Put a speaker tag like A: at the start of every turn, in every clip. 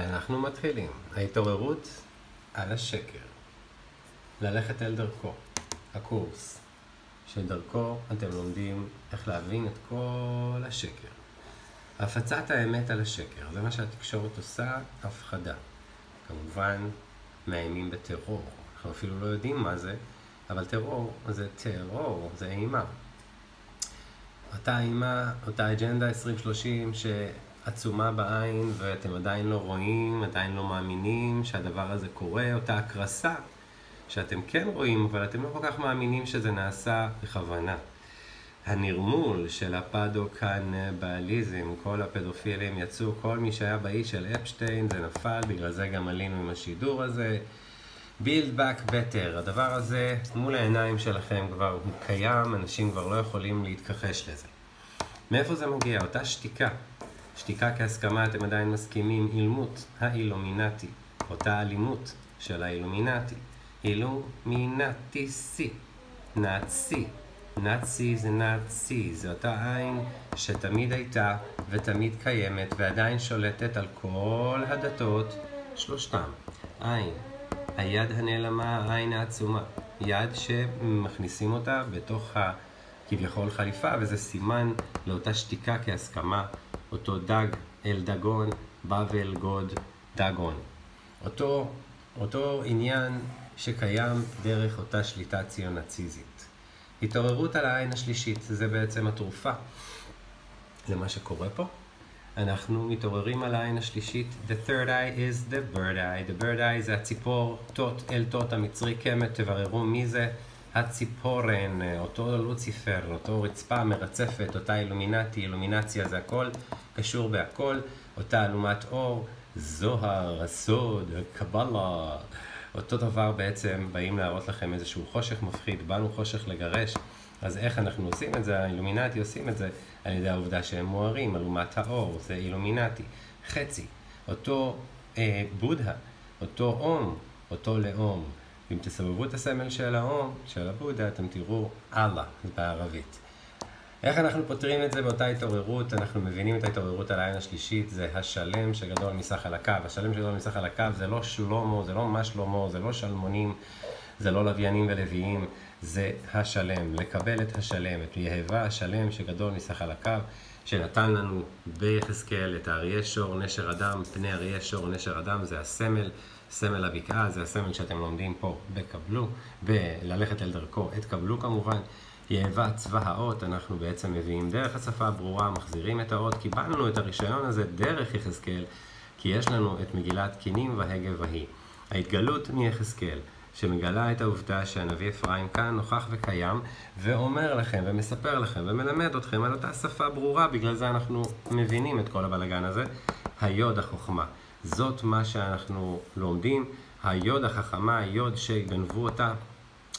A: אנחנו מתחילים. ההתעוררות על השקר. ללכת אל דרכו. הקורס, שדרכו אתם לומדים איך להבין את כל השקר. הפצת האמת על השקר, זה מה שהתקשורת עושה, הפחדה. כמובן, מאיימים בטרור. אנחנו אפילו לא יודעים מה זה, אבל טרור זה טרור, זה אימה. אותה אימה, אותה אג'נדה 2030 ש... עצומה בעין ואתם עדיין לא רואים, עדיין לא מאמינים שהדבר הזה קורה, אותה הקרסה שאתם כן רואים, אבל אתם לא כל כך מאמינים שזה נעשה בכוונה. הנרמול של הפדוקנבליזם, כל הפדופילים יצאו, כל מי שהיה באיש של אפשטיין זה נפל, בגלל זה גם עלינו עם השידור הזה. Build back better, הדבר הזה מול העיניים שלכם כבר הוא קיים, אנשים כבר לא יכולים להתכחש לזה. מאיפה זה מגיע? אותה שתיקה שתיקה כהסכמה אתם עדיין מסכימים, אילמות האילומינטי, אותה אלימות של האילומינטי, אילומינטי סי, נאצי, נאצי זה נאצי, זה אותה עין שתמיד הייתה ותמיד קיימת ועדיין שולטת על כל הדתות, שלושתם. עין, היד הנעלמה, העין העצומה, יד שמכניסים אותה בתוך ה... כביכול חליפה, וזה סימן לאותה שתיקה כהסכמה אותו דג אל דגון, בבל גוד דגון. אותו, אותו עניין שקיים דרך אותה שליטה ציונציזית. התעוררות על העין השלישית, זה בעצם התרופה למה שקורה פה. אנחנו מתעוררים על העין השלישית. The third eye is the bird eye. The bird eye זה הציפור, תות אל תות המצרי קמת, תבררו מי זה. הציפורן, אותו לוציפר, אותו רצפה מרצפת, אותה אילומינטי, אילומינציה זה הכל, קשור בהכל, אותה אלומת אור, זוהר, הסוד, קבלה, אותו דבר בעצם, באים להראות לכם איזשהו חושך מפחיד, באנו חושך לגרש, אז איך אנחנו עושים את זה? האילומינטי עושים את זה על ידי העובדה שהם מוארים, אלומת האור, זה אילומינטי. חצי, אותו אה, בודהה, אותו אום, אותו לאום. אם תסובבו את הסמל של האום, של הבודה, אתם תראו אללה בערבית. איך אנחנו פותרים את זה באותה התעוררות? אנחנו מבינים את ההתעוררות על העין השלישית, זה השלם שגדול מסך על הקו. השלם שגדול מסך על הקו זה לא שלמה, זה לא מה שלמה, זה לא שלמונים, זה לא לוויינים ולוויים, זה השלם. לקבל את השלם, את יהבה השלם שגדול מסך על הקו, שנתן לנו ביחזקאל את האריה שור נשר אדם, פני אריה שור נשר אדם, זה הסמל. סמל הבקעה, זה הסמל שאתם לומדים פה בקבלו, בללכת אל דרכו, את קבלו כמובן. יאבה צבא האות, אנחנו בעצם מביאים דרך השפה הברורה, מחזירים את האות, קיבלנו את הרישיון הזה דרך יחזקאל, כי יש לנו את מגילת קינים והגה והיא. ההתגלות מיחזקאל, שמגלה את העובדה שהנביא אפרים כאן נוכח וקיים, ואומר לכם, ומספר לכם, ומלמד אתכם על אותה שפה ברורה, בגלל זה אנחנו מבינים את כל הבלגן הזה, היוד החוכמה. זאת מה שאנחנו לומדים, היוד החכמה, היוד שגנבו אותה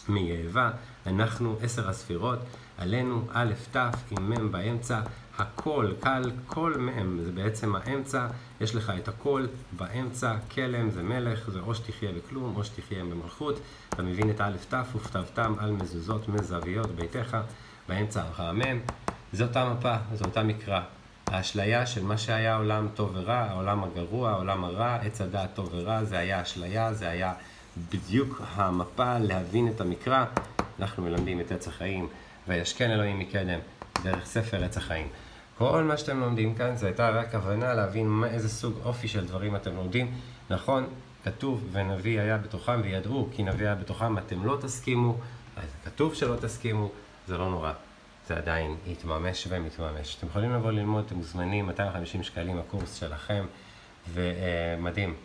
A: מיאבה, אנחנו עשר הספירות, עלינו א' ת' עם מ' באמצע, הכל, קל, כל מ' זה בעצם האמצע, יש לך את הכל באמצע, כלם זה מלך, זה או שתחיה בכלום או שתחיה במלכות, אתה מבין את א' ת' וכתבתם על מזוזות מזוויות ביתך, באמצע המ', מפה, זו אותה מקרא. האשליה של מה שהיה עולם טוב ורע, העולם הגרוע, העולם הרע, עץ הדעת טוב ורע, זה היה אשליה, זה היה בדיוק המפה להבין את המקרא. אנחנו מלמדים את עץ החיים, וישכן אלוהים מקדם, דרך ספר עץ החיים. כל מה שאתם לומדים כאן, זה הייתה רק הבנה להבין מה, איזה סוג אופי של דברים אתם לומדים. נכון, כתוב ונביא היה בתוכם וידעו כי נביא היה בתוכם, אתם לא תסכימו, אז כתוב שלא תסכימו, זה לא נורא. זה עדיין יתממש ומתממש. אתם יכולים לבוא ללמוד, אתם מוזמנים, 250 שקלים הקורס שלכם, ומדהים.